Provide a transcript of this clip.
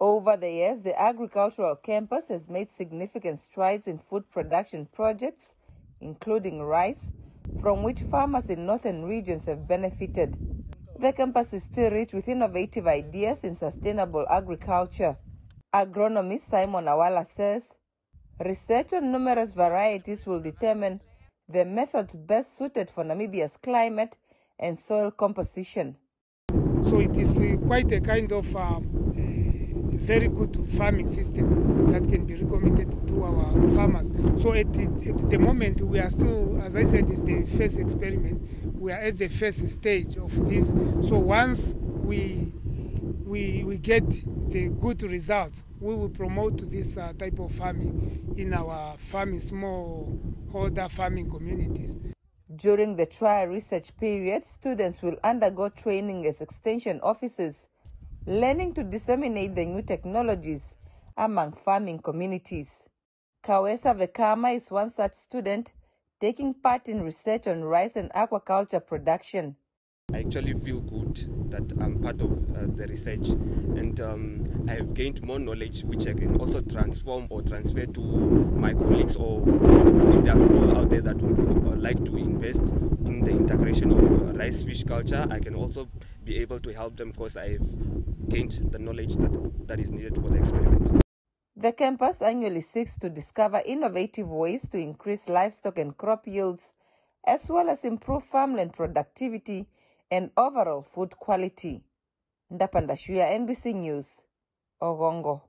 Over the years, the agricultural campus has made significant strides in food production projects, including rice, from which farmers in northern regions have benefited. The campus is still rich with innovative ideas in sustainable agriculture. Agronomist Simon Awala says research on numerous varieties will determine the methods best suited for Namibia's climate and soil composition. So it is uh, quite a kind of um, very good farming system that can be recommended to our farmers. So at the, at the moment we are still, as I said, it's the first experiment. We are at the first stage of this. So once we we, we get the good results, we will promote this uh, type of farming in our farming, smallholder farming communities. During the trial research period, students will undergo training as extension officers, learning to disseminate the new technologies among farming communities. Kawesa Vekama is one such student taking part in research on rice and aquaculture production. I actually feel good that I'm part of uh, the research and um, I have gained more knowledge which I can also transform or transfer to my colleagues or if there are people out there that would uh, like to invest in the integration of uh, rice fish culture, I can also be able to help them because I've gained the knowledge that, that is needed for the experiment. The campus annually seeks to discover innovative ways to increase livestock and crop yields, as well as improve farmland productivity and overall food quality. Ndapanda Shuya, NBC News, Ogongo.